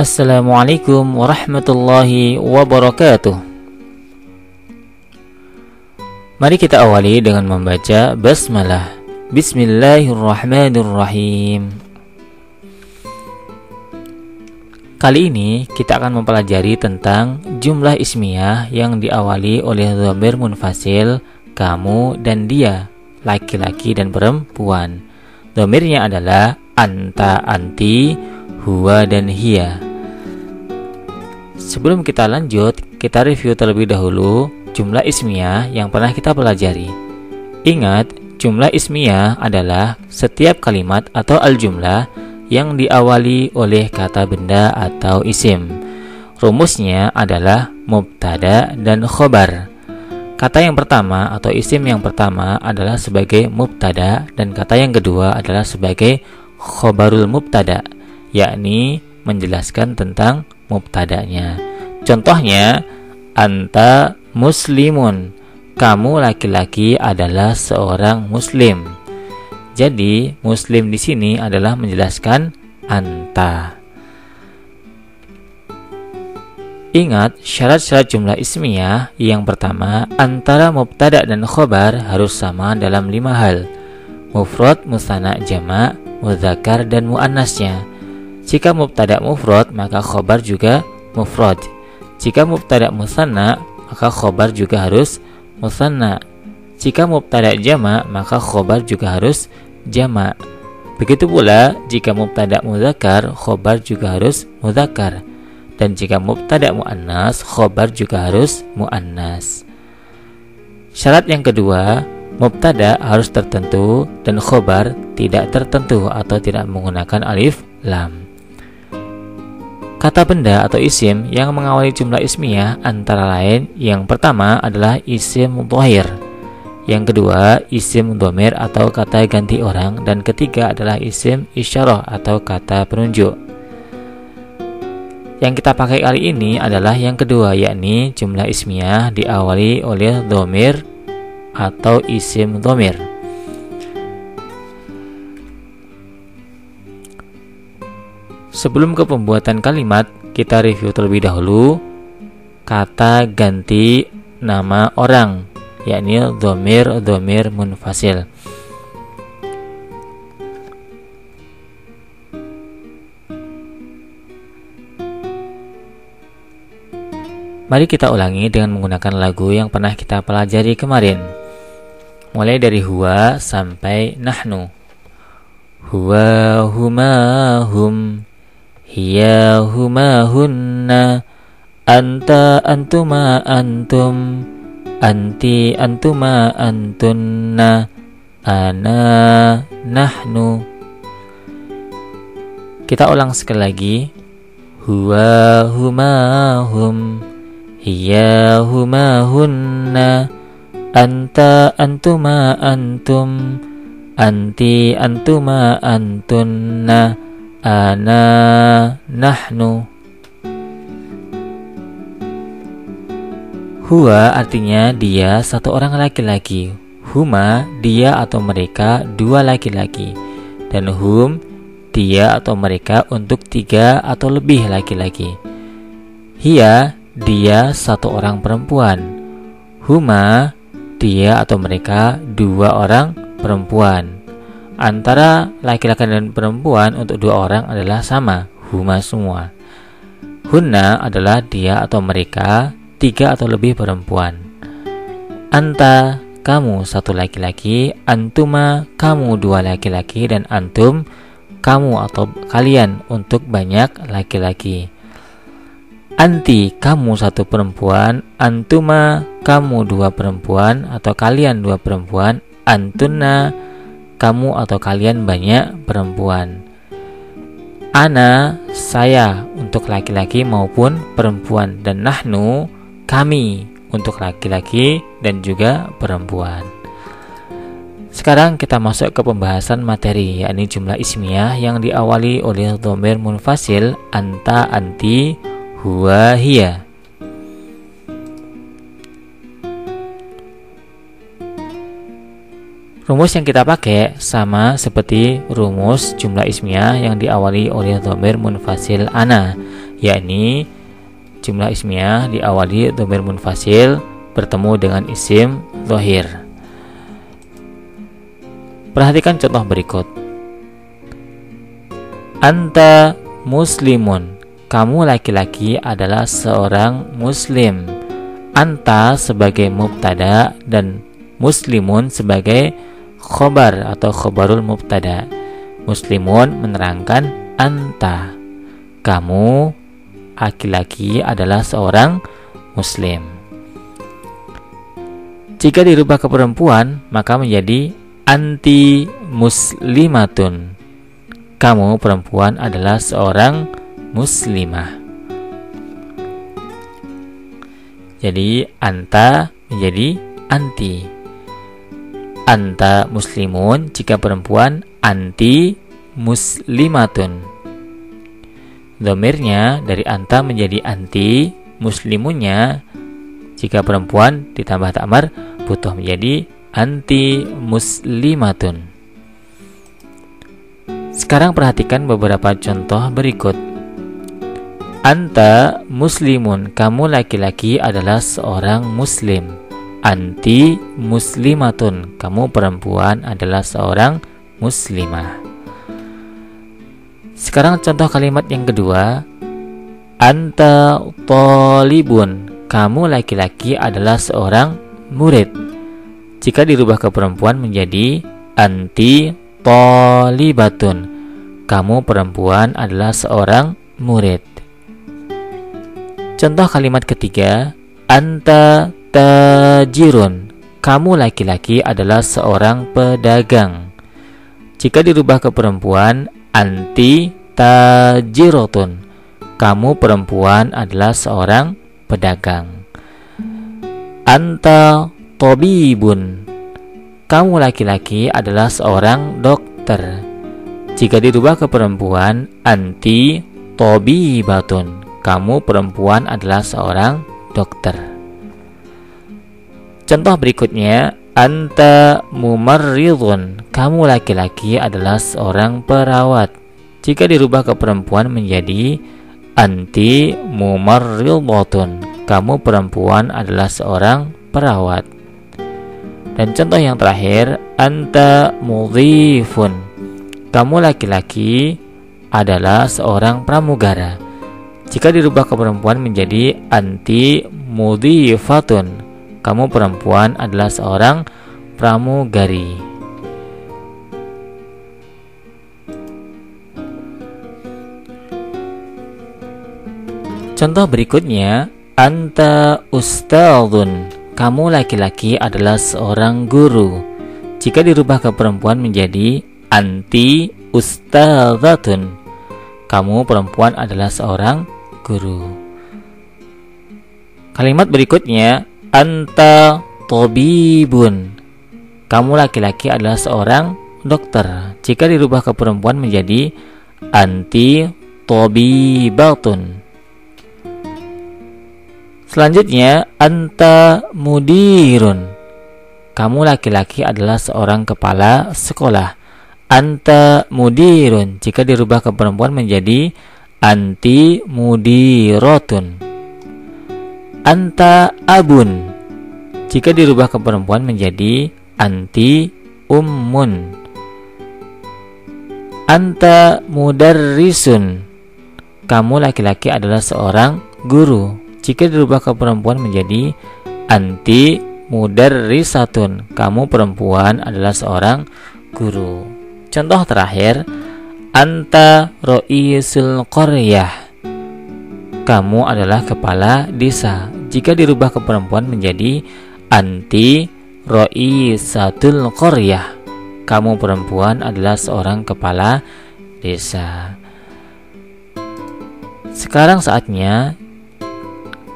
Assalamualaikum warahmatullahi wabarakatuh Mari kita awali dengan membaca basmalah Bismillahirrahmanirrahim Kali ini kita akan mempelajari tentang jumlah ismiyah yang diawali oleh dhamir munfasil, kamu dan dia, laki-laki dan perempuan. Dhamirnya adalah anta, anti, huwa dan hia. Sebelum kita lanjut, kita review terlebih dahulu jumlah ismiyah yang pernah kita pelajari. Ingat, jumlah ismiyah adalah setiap kalimat atau al-jumlah yang diawali oleh kata benda atau isim. Rumusnya adalah mubtada dan khobar. Kata yang pertama atau isim yang pertama adalah sebagai mubtada dan kata yang kedua adalah sebagai khobarul mubtada, yakni menjelaskan tentang mubtadanya. Contohnya, anta muslimun. Kamu laki-laki adalah seorang muslim. Jadi, muslim di sini adalah menjelaskan anta. Ingat, syarat-syarat jumlah ismiyah yang pertama, antara mubtada dan khobar harus sama dalam lima hal. Mufrad, musana, jama, mudzakkar dan muannasnya. Jika mubtada mufrad, maka khobar juga mufrad. Jika mubtada musanna, maka khobar juga harus musanna. Jika mubtada jama, maka khobar juga harus jamak. Begitu pula jika mubtada muzakkar, khobar juga harus muzakkar. Dan jika mubtada muannas, khobar juga harus muannas. Syarat yang kedua, mubtada harus tertentu dan khobar tidak tertentu atau tidak menggunakan alif lam. Kata benda atau isim yang mengawali jumlah ismiyah antara lain yang pertama adalah isim mudhahir yang kedua, isim domir atau kata ganti orang. Dan ketiga adalah isim isyarah atau kata penunjuk. Yang kita pakai kali ini adalah yang kedua, yakni jumlah ismiyah diawali oleh domir atau isim domir. Sebelum ke pembuatan kalimat, kita review terlebih dahulu kata ganti nama orang yakni domir domir munfasil Mari kita ulangi dengan menggunakan lagu yang pernah kita pelajari kemarin. Mulai dari huwa sampai nahnu. Huwa huma hum hiya huma hunna anta antuma antum anti antuma antunna ana nahnu. Kita ulang sekali lagi. Huwa huma hum hiya huma hunna anta antuma antum anti antuma antunna ana nahnu Huwa artinya dia satu orang laki-laki. Huma dia atau mereka dua laki-laki. Dan hum dia atau mereka untuk tiga atau lebih laki-laki. Hia dia satu orang perempuan. Huma dia atau mereka dua orang perempuan. Antara laki-laki dan perempuan untuk dua orang adalah sama, huma semua. Hunna adalah dia atau mereka tiga atau lebih perempuan. Anta, kamu satu laki-laki, antuma, kamu dua laki-laki, dan antum, kamu atau kalian untuk banyak laki-laki. Anti, kamu satu perempuan, antuma, kamu dua perempuan, atau kalian dua perempuan, antuna, kamu atau kalian banyak perempuan. Ana, saya untuk laki-laki maupun perempuan, dan nahnu, kami untuk laki-laki dan juga perempuan. Sekarang kita masuk ke pembahasan materi yakni jumlah ismiyah yang diawali oleh domir munfasil anta anti huwa hiya. Rumus yang kita pakai sama seperti rumus jumlah ismiyah yang diawali oleh domir munfasil ana yakni jumlah ismiyah diawali domir munfasil bertemu dengan isim zohir. Perhatikan contoh berikut. Anta muslimun. Kamu laki-laki adalah seorang muslim. Anta sebagai mubtada dan muslimun sebagai khobar atau khobarul mubtada. Muslimun menerangkan anta. Kamu laki-laki adalah seorang muslim. Jika dirubah ke perempuan, maka menjadi anti muslimatun. Kamu perempuan adalah seorang muslimah. Jadi anta menjadi anti. Anta muslimun jika perempuan anti muslimatun. Domirnya dari anta menjadi anti, muslimunya jika perempuan ditambah tamar butuh menjadi anti muslimatun. Sekarang perhatikan beberapa contoh berikut. Anta muslimun, kamu laki-laki adalah seorang muslim. Anti muslimatun, kamu perempuan adalah seorang muslimah. Sekarang contoh kalimat yang kedua. Anta tolibun. Kamu laki-laki adalah seorang murid. Jika dirubah ke perempuan menjadi anti tolibatun. Kamu perempuan adalah seorang murid. Contoh kalimat ketiga. Anta tajirun. Kamu laki-laki adalah seorang pedagang. Jika dirubah ke perempuan, anti tajirotun. Kamu perempuan adalah seorang pedagang. Anta tobibun. Kamu laki-laki adalah seorang dokter. Jika dirubah ke perempuan, anti tobibatun. Kamu perempuan adalah seorang dokter. Contoh berikutnya, Anta mumarridun. Kamu laki-laki adalah seorang perawat. Jika dirubah ke perempuan menjadi Anti mumarridotun. Kamu perempuan adalah seorang perawat. Dan contoh yang terakhir Anta mudhifun. Kamu laki-laki adalah seorang pramugara. Jika dirubah ke perempuan menjadi Anti mudhifatun kamu perempuan adalah seorang pramugari. Contoh berikutnya, anta ustadzun. Kamu laki-laki adalah seorang guru. Jika dirubah ke perempuan menjadi anti ustadzatun. Kamu perempuan adalah seorang guru. Kalimat berikutnya, Anta tobibun Kamu laki-laki adalah seorang dokter. Jika dirubah ke perempuan menjadi Anti tobibatun Selanjutnya Anta mudirun. Kamu laki-laki adalah seorang kepala sekolah. Anta mudirun. Jika dirubah ke perempuan menjadi Anti mudirotun anta abun. Jika dirubah ke perempuan menjadi anti ummun. Anta mudarrisun. Kamu laki-laki adalah seorang guru. Jika dirubah ke perempuan menjadi anti mudarrisatun. Kamu perempuan adalah seorang guru. Contoh terakhir, anta ro'isul qaryah kamu adalah kepala desa. Jika dirubah ke perempuan menjadi anti roi satul koryah. Kamu perempuan adalah seorang kepala desa. Sekarang saatnya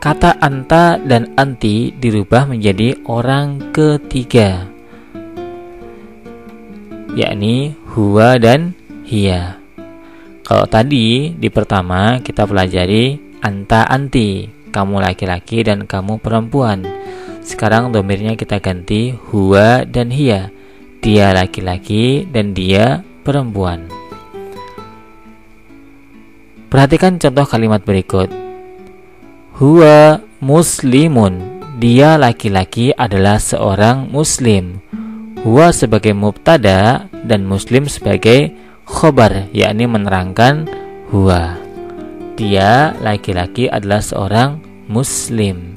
kata anta dan anti dirubah menjadi orang ketiga yakni huwa dan hia. Kalau tadi di pertama kita pelajari anta anti kamu laki-laki dan kamu perempuan sekarang domirnya kita ganti huwa dan hia dia laki-laki dan dia perempuan Perhatikan contoh kalimat berikut. Huwa muslimun. Dia laki-laki adalah seorang muslim. Huwa sebagai mubtada dan muslim sebagai khobar, yakni menerangkan huwa. Dia laki-laki adalah seorang muslim.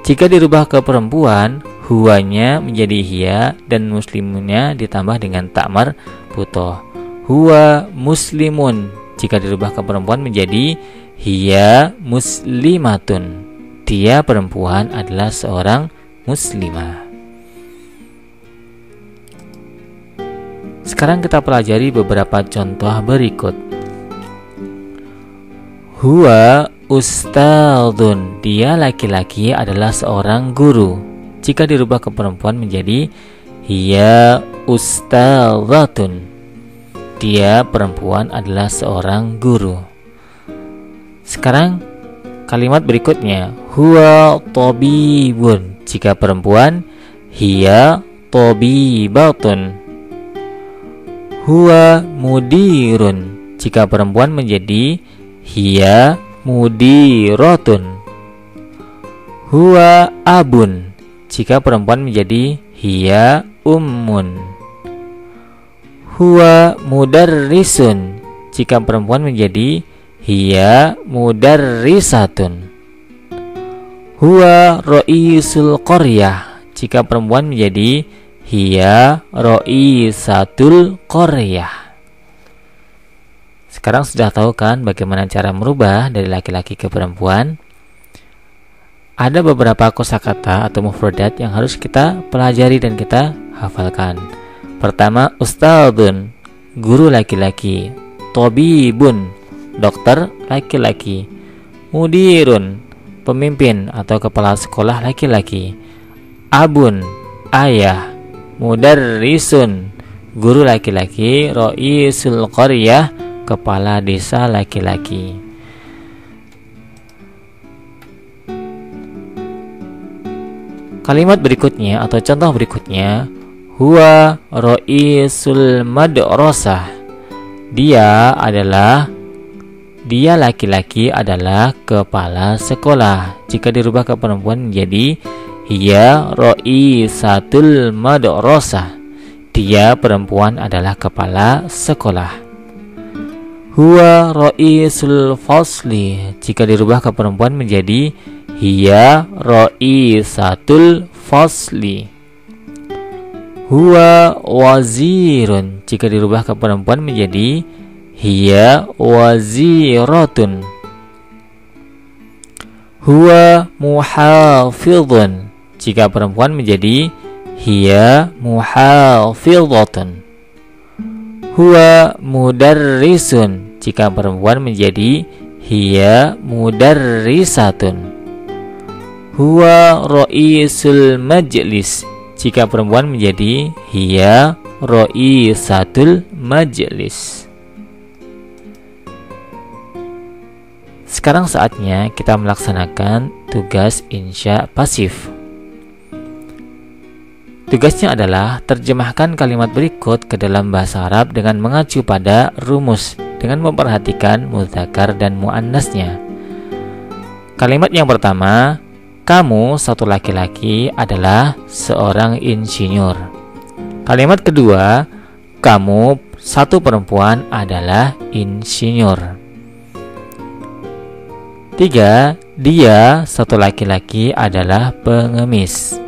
Jika dirubah ke perempuan, huwanya menjadi hia dan muslimnya ditambah dengan takmar putoh. Huwa muslimun. Jika dirubah ke perempuan menjadi Hiya muslimatun. Dia perempuan adalah seorang muslimah. Sekarang kita pelajari beberapa contoh berikut. Huwa ustadun. Dia laki-laki adalah seorang guru. Jika dirubah ke perempuan menjadi hiya ustadzatun. Dia perempuan adalah seorang guru. Sekarang kalimat berikutnya huwa tabibun. Jika perempuan hiya tabibatun. Huwa mudirun. Jika perempuan menjadi hiya mudiratun. Huwa abun. Jika perempuan menjadi hiya ummun. Huwa mudarrisun. Jika perempuan menjadi Hiya mudarrisatun Huwa ro'isul qaryah Jika perempuan menjadi Hiya ro'isatul qaryah Sekarang sudah tahu kan bagaimana cara merubah dari laki-laki ke perempuan? Ada beberapa kosakata atau mufradat yang harus kita pelajari dan kita hafalkan. Pertama, ustadun, guru laki-laki. Tobibun, dokter laki-laki, mudirun, pemimpin atau kepala sekolah laki-laki, abun, ayah, mudarrisun, guru laki-laki, roisul qaryah, kepala desa laki-laki. Kalimat berikutnya atau contoh berikutnya Huwa ro'isul madrasah Dia adalah dia laki-laki adalah kepala sekolah. Jika dirubah ke perempuan menjadi Hiya ro'i satul madrasah. Dia perempuan adalah kepala sekolah. Huwa sul fasli. Jika dirubah ke perempuan menjadi Hiya ro'i satul fasli. Huwa wazirun. Jika dirubah ke perempuan menjadi hiya waziratun huwa muhafidhun jika perempuan menjadi hiya muhafidhatun huwa mudarrisun. Jika perempuan menjadi hiya mudarrisatun. Huwa ra'isul majlis. Jika perempuan menjadi hiya ra'isatul majlis. Sekarang saatnya kita melaksanakan tugas insya pasif. Tugasnya adalah terjemahkan kalimat berikut ke dalam bahasa Arab dengan mengacu pada rumus dengan memperhatikan mudzakkar dan muannasnya. Kalimat yang pertama, kamu satu laki-laki adalah seorang insinyur. Kalimat kedua, kamu satu perempuan adalah insinyur. Tiga, dia satu laki-laki adalah pengemis.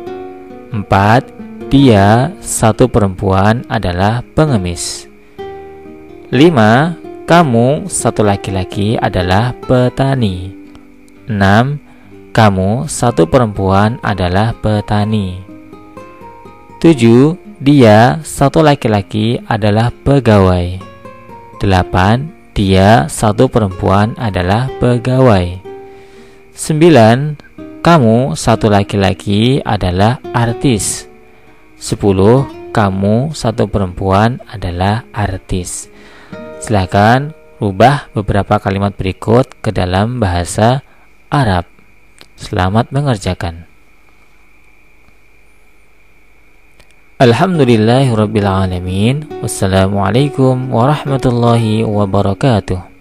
Empat, dia satu perempuan adalah pengemis. Lima, kamu satu laki-laki adalah petani. Enam, kamu satu perempuan adalah petani. Tujuh, dia satu laki-laki adalah pegawai. Delapan, dia satu perempuan adalah pegawai. Sembilan, kamu satu laki-laki adalah artis. Sepuluh, kamu satu perempuan adalah artis. Silahkan rubah beberapa kalimat berikut ke dalam bahasa Arab. Selamat mengerjakan. Alhamdulillahirrabbilalamin Wassalamualaikum warahmatullahi wabarakatuh